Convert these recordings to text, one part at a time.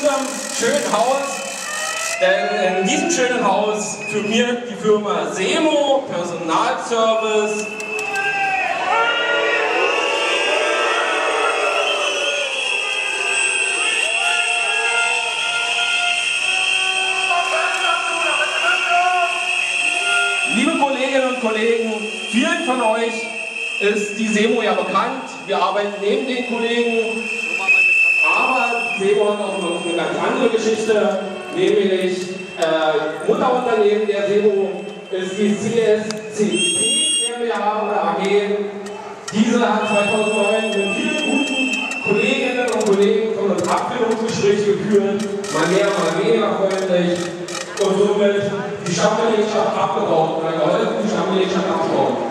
unserem schönen Haus. Denn in diesem schönen Haus firmiert die Firma Semo Personalservice. Liebe Kolleginnen und Kollegen, vielen von euch ist die Semo ja bekannt. Wir arbeiten neben den Kollegen, Semo hat auch noch eine ganz andere Geschichte, nämlich äh, Mutterunternehmen der Semo ist die CSCP GmbH oder AG. Diese hat 2009 mit vielen guten Kolleginnen und Kollegen von uns Abfindungsgespräche geführt, mal mehr, mal weniger freundlich und somit die Stammbelegschaft abgebaut oder geholfen, die Stammbelegschaft abzubauen.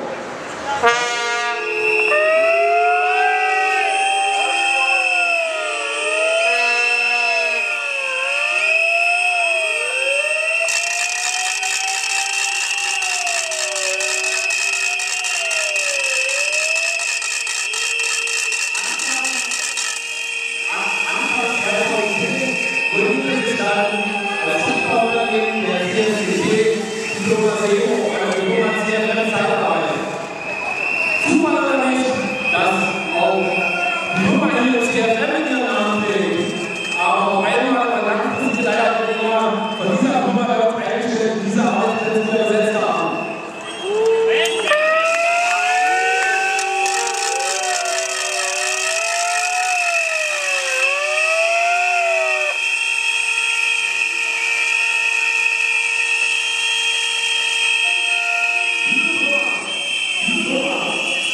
CSDP, die Firma SEO, oder die Firma CFM Zeitarbeit. Zufall oder nicht, dass auch die Firma hier CFM in ihren Namen trägt, aber auf einmal verlangt sind die Leitarbeitnehmer von dieser Firma bei uns eingestellt, die diese Arbeitsplätze zu ersetzt haben.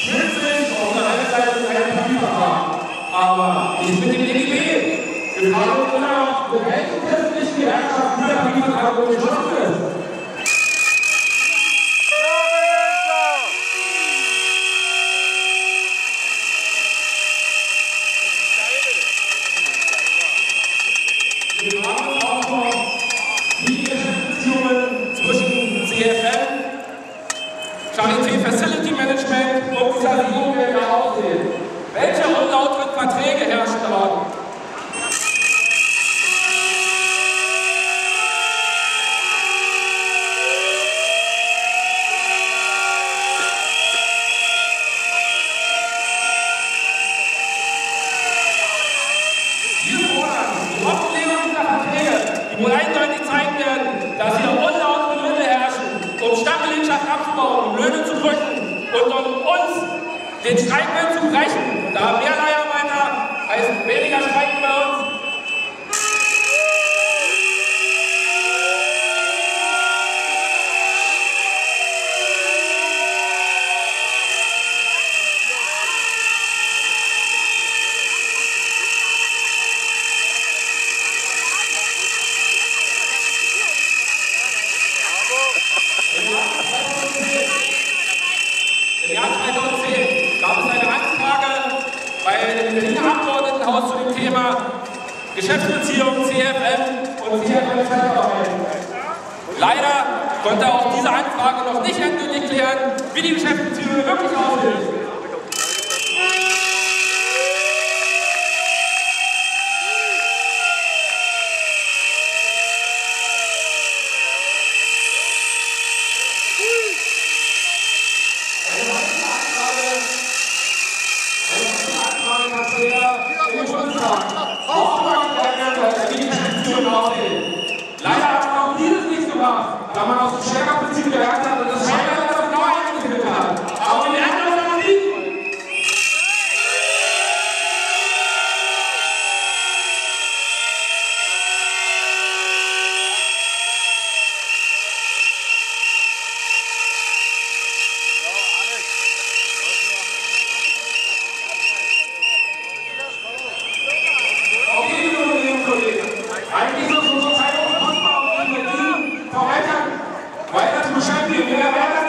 Schließlich auf der einen Seite ist ein Papiervertrag, aber nicht mit dem DGB. Wir fragen uns immer christlichen Gewerkschaften dieser Papiervertrag wohl geschlossen. Wir uns auch noch, die Geschäftsbeziehungen zwischen CFM, Charité Facility Management und dieser Regierung aussehen. Welche unlauteren Verträge herrschen dort? Wohl eindeutig zeigen werden, dass hier unlautere Mittel herrschen, um Stammbelegschaft abzubauen, um Löhne zu drücken und um uns den Streikwillen zu brechen. Da mehr Leiharbeiter heißt weniger Streiken bei uns. Berliner Abgeordnetenhaus zu dem Thema Geschäftsbeziehungen CFM und CFM Zeitarbeit. Leider konnte auch diese Anfrage noch nicht endgültig klären, wie die Geschäftsbeziehungen wirklich aussehen. Obrigado.